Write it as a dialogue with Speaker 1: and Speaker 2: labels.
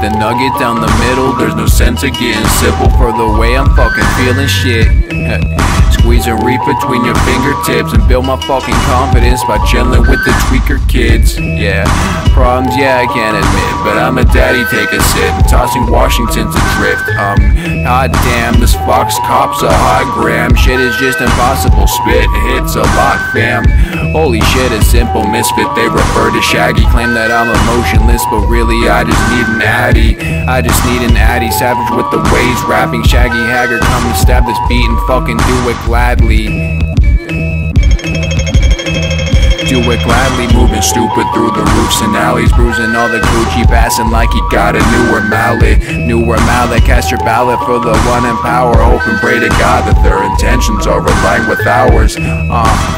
Speaker 1: the nugget down the middle. There's no sense of getting simple for the way I'm fucking feeling shit. Reap between your fingertips and build my fucking confidence by chilling with the tweaker kids. Yeah, problems, yeah, I can't admit, but I'm a daddy, take a sip. Tossing Washington's adrift. Um, god damn, this Fox cop's a hot gram. Shit is just impossible. Spit hits a lot, fam. Holy shit, a simple misfit. They refer to Shaggy, claim that I'm emotionless, but really I just need an addy. I just need an addy, savage with the ways, rapping Shaggy Haggard. Come and stab this beat and fucking do it gladly. Do it gladly, moving stupid through the roofs and alleys, bruising all the Gucci, passing like he got a newer mallet. Newer mallet, cast your ballot for the one in power. Hope and pray to God that their intentions are aligned with ours. Uh,